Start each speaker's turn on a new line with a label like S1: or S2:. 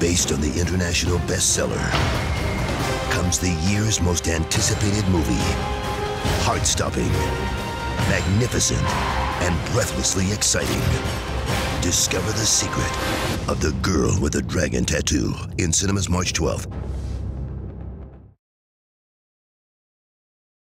S1: Based on the international bestseller comes the year's most anticipated movie. Heart-stopping, magnificent, and breathlessly exciting. Discover the secret of the girl with the dragon tattoo in cinemas March 12th.